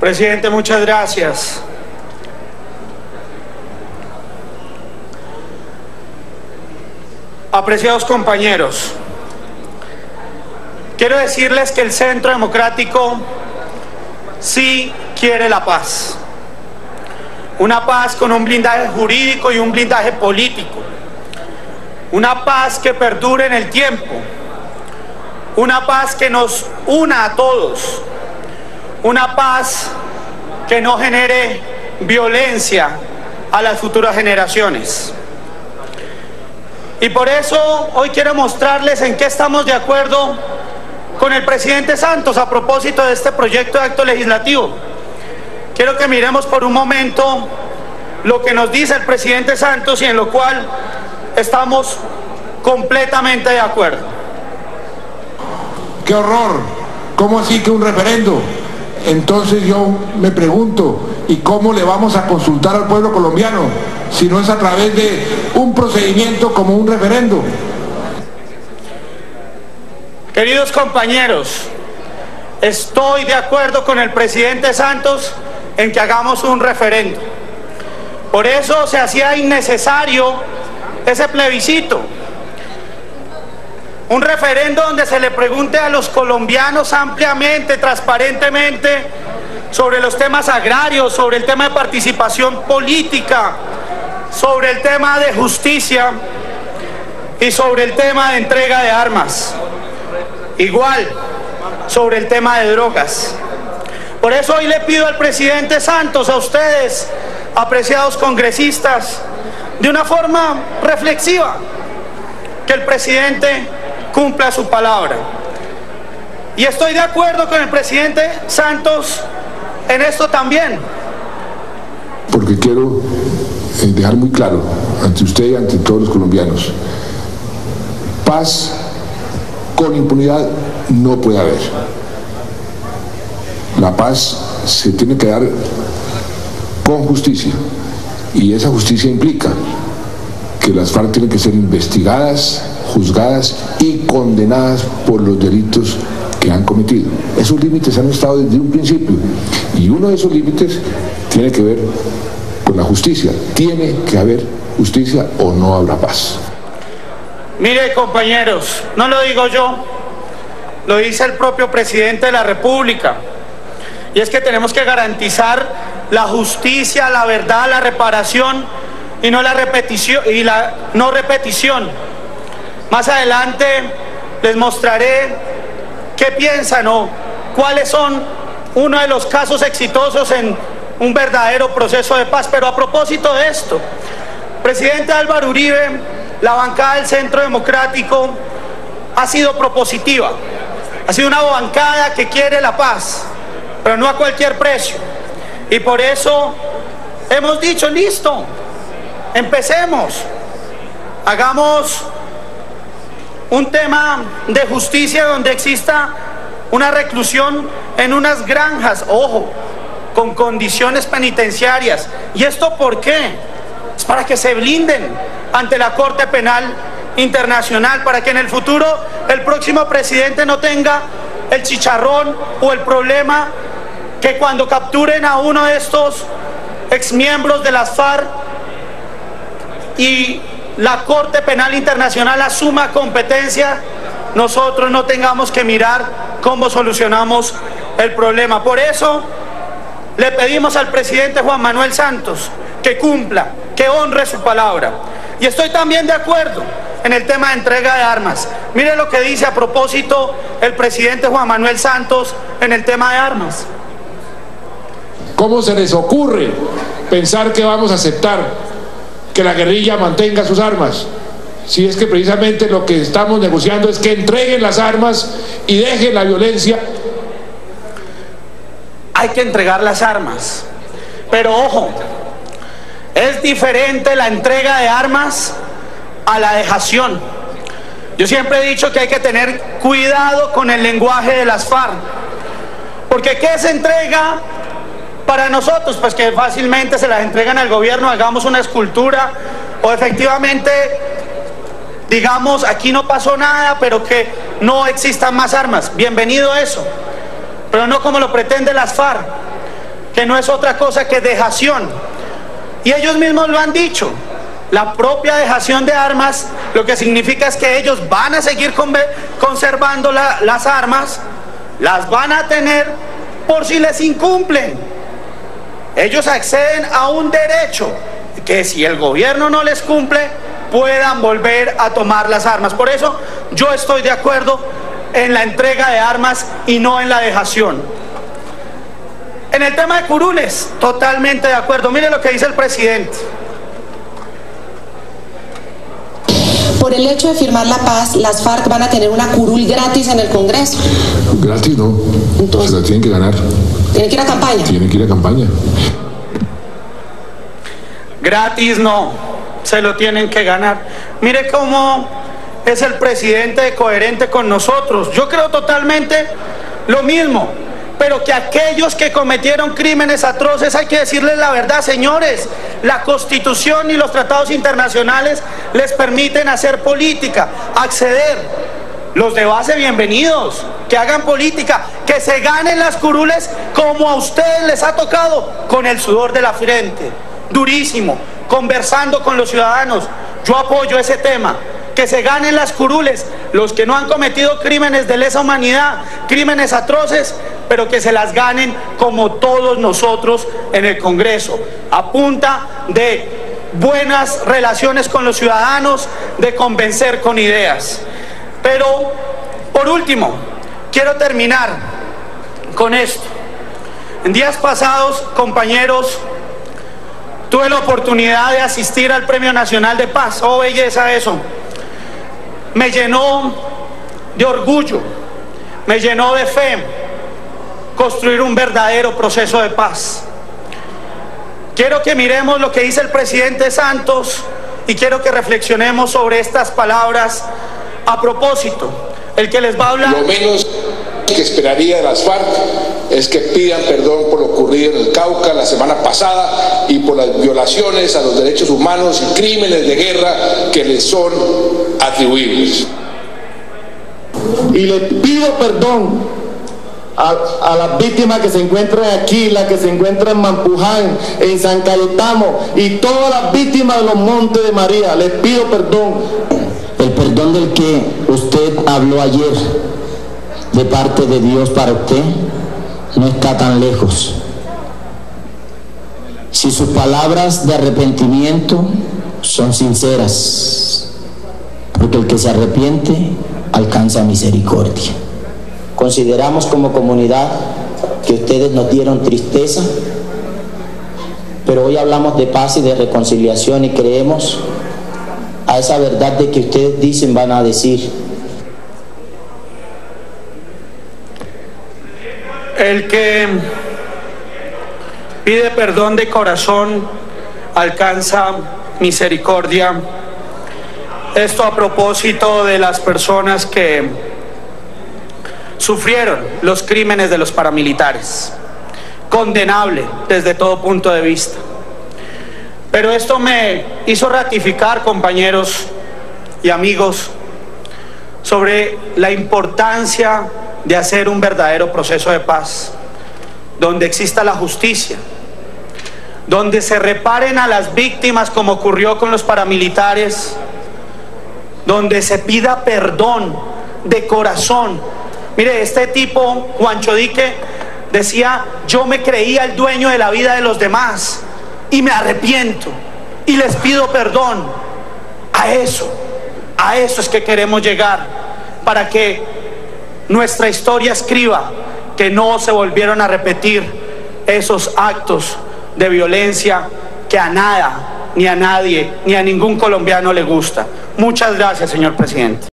Presidente, muchas gracias. Apreciados compañeros, quiero decirles que el Centro Democrático sí quiere la paz. Una paz con un blindaje jurídico y un blindaje político. Una paz que perdure en el tiempo. Una paz que nos una a todos. Una paz que no genere violencia a las futuras generaciones. Y por eso hoy quiero mostrarles en qué estamos de acuerdo con el presidente Santos a propósito de este proyecto de acto legislativo. Quiero que miremos por un momento lo que nos dice el presidente Santos y en lo cual estamos completamente de acuerdo. ¡Qué horror! ¿Cómo así que un referendo? Entonces yo me pregunto, ¿y cómo le vamos a consultar al pueblo colombiano si no es a través de un procedimiento como un referendo? Queridos compañeros, estoy de acuerdo con el presidente Santos en que hagamos un referendo. Por eso se hacía innecesario ese plebiscito. Un referendo donde se le pregunte a los colombianos ampliamente, transparentemente, sobre los temas agrarios, sobre el tema de participación política, sobre el tema de justicia y sobre el tema de entrega de armas. Igual, sobre el tema de drogas. Por eso hoy le pido al presidente Santos, a ustedes, apreciados congresistas, de una forma reflexiva, que el presidente cumpla su palabra. Y estoy de acuerdo con el presidente Santos en esto también. Porque quiero eh, dejar muy claro ante usted y ante todos los colombianos, paz con impunidad no puede haber. La paz se tiene que dar con justicia y esa justicia implica que las FARC tienen que ser investigadas, juzgadas y condenadas por los delitos que han cometido. Esos límites han estado desde un principio y uno de esos límites tiene que ver con la justicia. Tiene que haber justicia o no habrá paz. Mire compañeros, no lo digo yo, lo dice el propio presidente de la República. Y es que tenemos que garantizar la justicia, la verdad, la reparación y no la repetición y la no repetición. Más adelante les mostraré qué piensan o cuáles son uno de los casos exitosos en un verdadero proceso de paz. Pero a propósito de esto, presidente Álvaro Uribe, la bancada del Centro Democrático ha sido propositiva. Ha sido una bancada que quiere la paz, pero no a cualquier precio. Y por eso hemos dicho, listo, empecemos, hagamos un tema de justicia donde exista una reclusión en unas granjas, ojo, con condiciones penitenciarias. ¿Y esto por qué? Es para que se blinden ante la Corte Penal Internacional, para que en el futuro el próximo presidente no tenga el chicharrón o el problema que cuando capturen a uno de estos exmiembros de las FARC y la Corte Penal Internacional asuma competencia, nosotros no tengamos que mirar cómo solucionamos el problema. Por eso le pedimos al presidente Juan Manuel Santos que cumpla, que honre su palabra. Y estoy también de acuerdo en el tema de entrega de armas. Mire lo que dice a propósito el presidente Juan Manuel Santos en el tema de armas. ¿Cómo se les ocurre pensar que vamos a aceptar que la guerrilla mantenga sus armas? Si es que precisamente lo que estamos negociando es que entreguen las armas y dejen la violencia. Hay que entregar las armas. Pero ojo, es diferente la entrega de armas a la dejación. Yo siempre he dicho que hay que tener cuidado con el lenguaje de las FARC. Porque ¿qué se entrega para nosotros? Pues que fácilmente se las entregan al gobierno, hagamos una escultura o efectivamente digamos aquí no pasó nada, pero que no existan más armas. Bienvenido eso. Pero no como lo pretende las FARC. que no es otra cosa que dejación. Y ellos mismos lo han dicho. La propia dejación de armas lo que significa es que ellos van a seguir conservando las armas, las van a tener por si les incumplen. Ellos acceden a un derecho que si el gobierno no les cumple, puedan volver a tomar las armas. Por eso yo estoy de acuerdo en la entrega de armas y no en la dejación. En el tema de curules, totalmente de acuerdo. Mire lo que dice el presidente. Por el hecho de firmar la paz, las FARC van a tener una curul gratis en el Congreso. Gratis no. Entonces, Se la tienen que ganar. Tienen que ir a campaña. Tienen que ir a campaña. Gratis no. Se lo tienen que ganar. Mire cómo es el presidente coherente con nosotros. Yo creo totalmente lo mismo pero que aquellos que cometieron crímenes atroces hay que decirles la verdad, señores. La constitución y los tratados internacionales les permiten hacer política, acceder. Los de base, bienvenidos, que hagan política, que se ganen las curules como a ustedes les ha tocado, con el sudor de la frente, durísimo, conversando con los ciudadanos. Yo apoyo ese tema, que se ganen las curules, los que no han cometido crímenes de lesa humanidad, crímenes atroces, pero que se las ganen como todos nosotros en el Congreso, a punta de buenas relaciones con los ciudadanos, de convencer con ideas. Pero, por último, quiero terminar con esto. En días pasados, compañeros, tuve la oportunidad de asistir al Premio Nacional de Paz. Oh, belleza eso me llenó de orgullo, me llenó de fe construir un verdadero proceso de paz. Quiero que miremos lo que dice el presidente Santos y quiero que reflexionemos sobre estas palabras a propósito. El que les va a hablar... Lo menos que esperaría de las FARC es que pidan perdón por lo ocurrido en el Cauca la semana pasada y por las violaciones a los derechos humanos y crímenes de guerra que les son atribuibles. Y le pido perdón a, las víctimas que se encuentran aquí, las que se encuentran en Mampuján, en San Cayetano y todas las víctimas de los Montes de María. Les pido perdón. El perdón del que usted habló ayer de parte de Dios para usted no está tan lejos. Si sus palabras de arrepentimiento son sinceras, porque el que se arrepiente alcanza misericordia. Consideramos como comunidad que ustedes nos dieron tristeza, pero hoy hablamos de paz y de reconciliación y creemos a esa verdad de que ustedes dicen van a decir El que pide perdón de corazón alcanza misericordia. Esto a propósito de las personas que sufrieron los crímenes de los paramilitares. Condenable desde todo punto de vista. Pero esto me hizo ratificar, compañeros y amigos, sobre la importancia de hacer un verdadero proceso de paz, donde exista la justicia, donde se reparen a las víctimas como ocurrió con los paramilitares, donde se pida perdón de corazón. Mire, este tipo, Juancho Dique, decía, yo me creía el dueño de la vida de los demás y me arrepiento y les pido perdón. A eso, a eso es que queremos llegar, para que nuestra historia escriba que no se volvieron a repetir esos actos de violencia que a nada, ni a nadie, ni a ningún colombiano le gusta. Muchas gracias, señor presidente.